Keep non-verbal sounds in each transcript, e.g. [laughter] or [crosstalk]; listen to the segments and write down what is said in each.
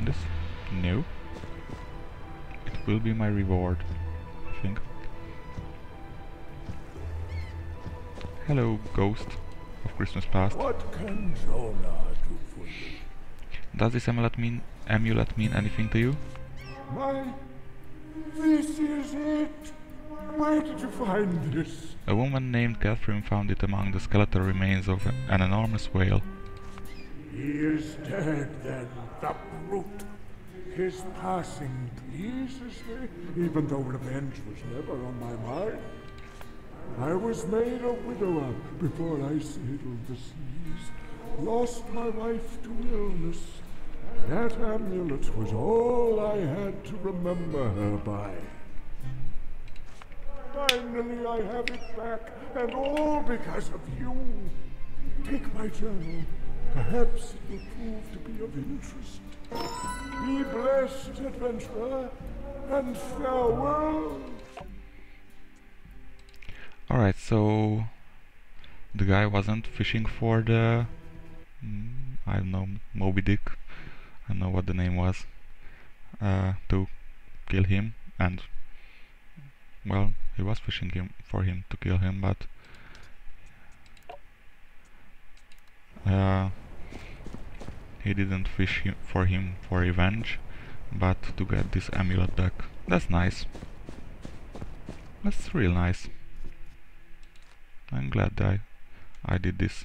open this? No. It will be my reward, I think. Hello, ghost of Christmas past. What can Jonah do for you? Does this amulet mean amulet mean anything to you? My... This is it! Where did you find this? A woman named Catherine found it among the skeletal remains of an enormous whale. He is dead then, the brute. His passing pleases me, even though revenge was never on my mind. I was made a widower before I sailed the seas, lost my wife to illness. That amulet was all I had to remember her by. Finally, I have it back, and all because of you. Take my journal. Perhaps it will prove to be of interest. Be blessed, adventurer, and farewell. Alright, so the guy wasn't fishing for the mm, I don't know Moby Dick. I don't know what the name was. Uh, to kill him and well he was fishing him for him to kill him but uh, he didn't fish him for him for revenge but to get this amulet back. That's nice. That's real nice. I'm glad I, I did this.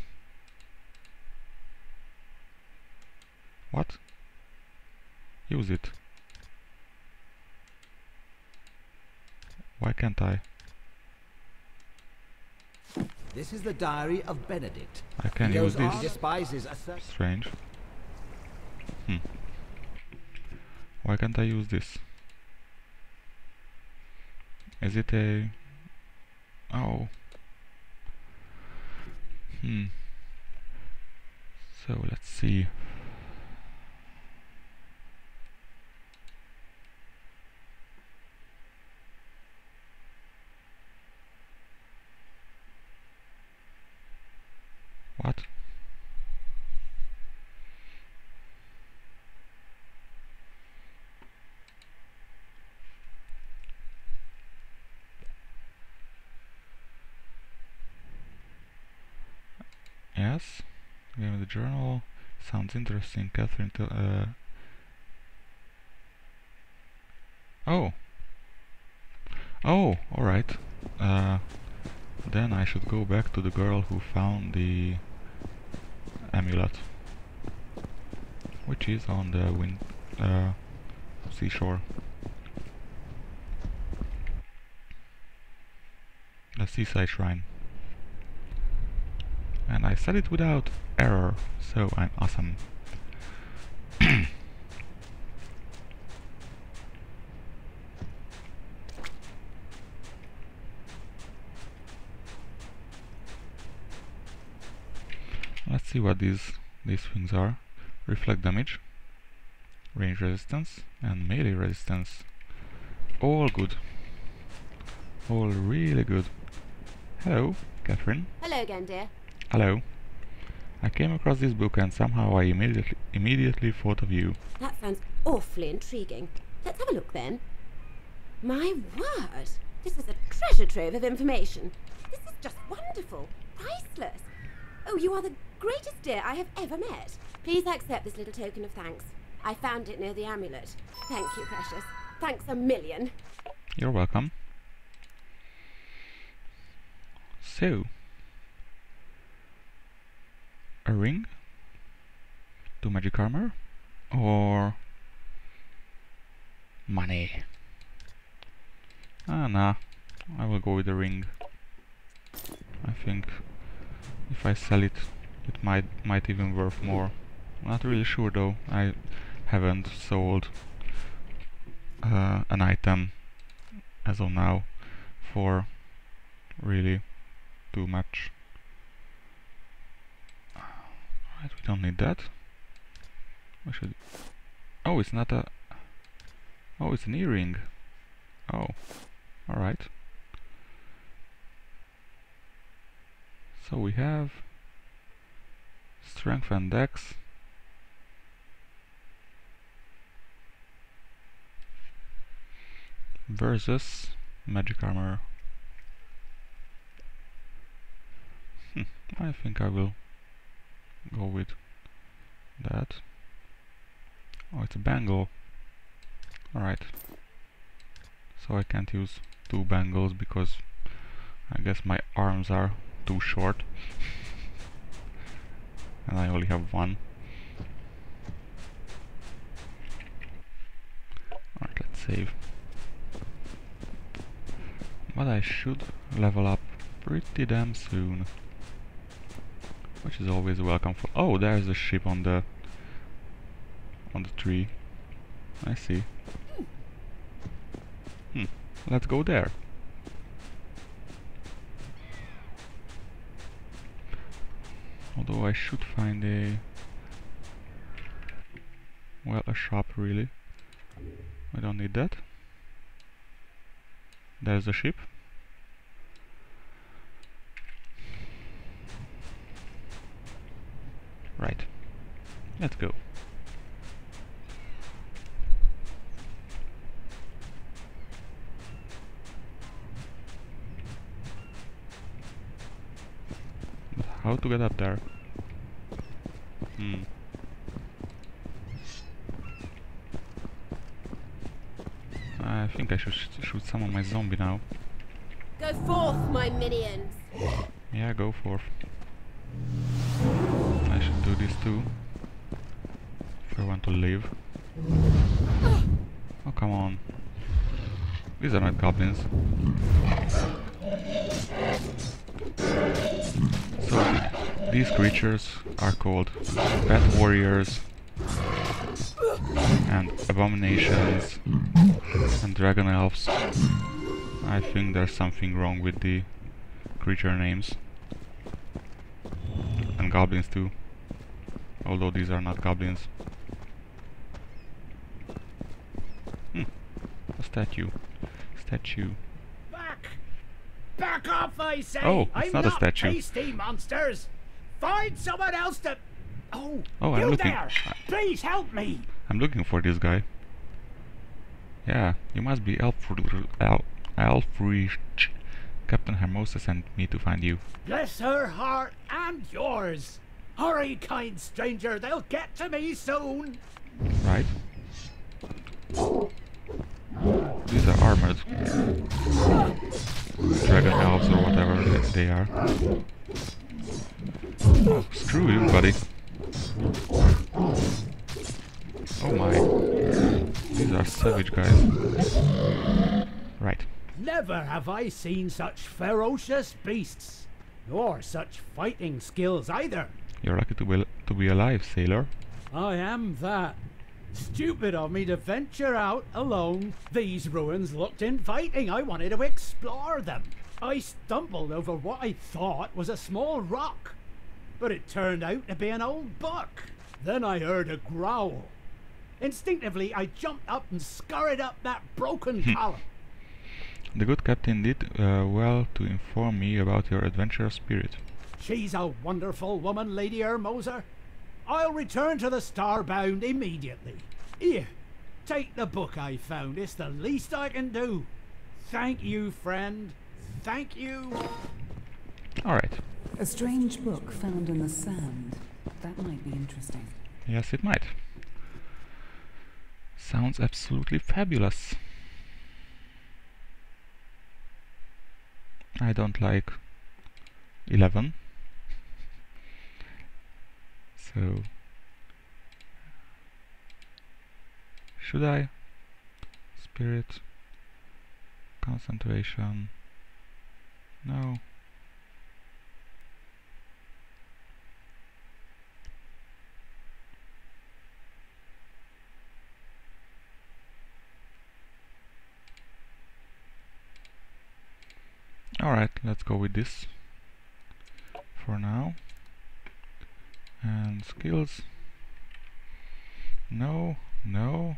What? Use it. Why can't I? This is the diary of Benedict. I can He use this. despises a Strange. Hmm. Why can't I use this? Is it a... Oh. Hmm. So let's see. What? Yes. The journal. Sounds interesting. Catherine. Uh. Oh. Oh. All right. Uh. Then I should go back to the girl who found the amulet, which is on the wind uh, seashore. The seaside shrine. And I said it without error, so I'm awesome. [clears throat] Let's see what these these things are. Reflect damage, range resistance, and melee resistance. All good. All really good. Hello, Catherine. Hello again, dear. Hello. I came across this book and somehow I immediately immediately thought of you. That sounds awfully intriguing. Let's have a look then. My word! This is a treasure trove of information. This is just wonderful. Priceless. Oh, you are the greatest dear I have ever met. Please accept this little token of thanks. I found it near the amulet. Thank you, precious. Thanks a million. You're welcome. So, a ring, to magic armor, or money? Ah, nah, I will go with the ring. I think if I sell it, it might might even worth more. Not really sure though. I haven't sold uh, an item as of now for really too much. Right, we don't need that. We should... Oh, it's not a... Oh, it's an earring. Oh, alright. So we have strength and dex. versus magic armor. [laughs] I think I will go with that. Oh, it's a bangle. Alright. So I can't use two bangles because I guess my arms are too short. [laughs] and I only have one. Alright, let's save. But I should level up pretty damn soon. Which is always welcome for- Oh, there's a ship on the... on the tree. I see. Hmm, let's go there. Although I should find a... Well, a shop really. I don't need that. There's the ship. Right. Let's go. How to get up there? Hmm. I think I should sh shoot some of my zombie now. Go forth, my minions. Yeah, go forth. Do this too. If I want to live. Oh, come on. These are not goblins. So, these creatures are called Bat Warriors and Abominations and Dragon Elves. I think there's something wrong with the creature names. And goblins too. Although these are not goblins. Hmm. A statue. Statue. Back! Back off, I say! Oh, it's I'm not a statue. tasty monsters! Find someone else to... Oh, Oh, I'm looking- there! Please help me! I'm looking for this guy. Yeah, you must be Alfred, Al, Alfred. Captain Hermosa sent me to find you. Bless her heart and yours! Hurry, kind stranger, they'll get to me soon! Right? These are armored dragon elves or whatever they- are. Oh, screw you, buddy. Oh my. These are savage guys. Right. Never have I seen such ferocious beasts, nor such fighting skills either. You're lucky to be, to be alive, sailor. I am that. Stupid of me to venture out alone. These ruins looked inviting. I wanted to explore them. I stumbled over what I thought was a small rock, but it turned out to be an old buck. Then I heard a growl. Instinctively, I jumped up and scurried up that broken column. The good captain did uh, well to inform me about your adventurous spirit. She's a wonderful woman, Lady Hermosa. I'll return to the Starbound immediately. Here, take the book I found. It's the least I can do. Thank you, friend. Thank you. Alright. A strange book found in the sand. That might be interesting. Yes, it might. Sounds absolutely fabulous. I don't like 11. So... Should I? Spirit. Concentration. No. Alright, let's go with this for now. And skills. No, no.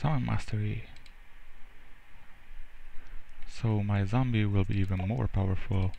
Summon mastery. So my zombie will be even more powerful.